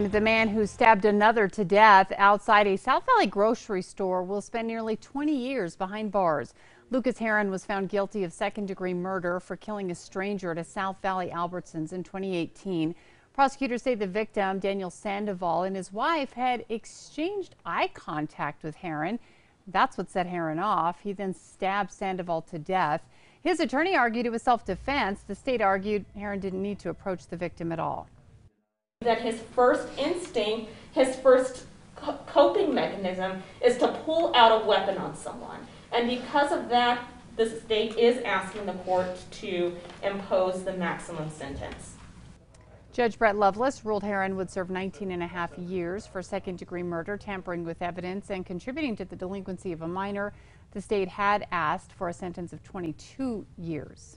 The man who stabbed another to death outside a South Valley grocery store will spend nearly 20 years behind bars. Lucas Heron was found guilty of second degree murder for killing a stranger at a South Valley Albertsons in 2018. Prosecutors say the victim, Daniel Sandoval, and his wife had exchanged eye contact with Heron. That's what set Heron off. He then stabbed Sandoval to death. His attorney argued it was self defense. The state argued Heron didn't need to approach the victim at all that his first instinct, his first coping mechanism is to pull out a weapon on someone. And because of that, the state is asking the court to impose the maximum sentence. Judge Brett Loveless ruled Heron would serve 19 and a half years for second degree murder, tampering with evidence, and contributing to the delinquency of a minor. The state had asked for a sentence of 22 years.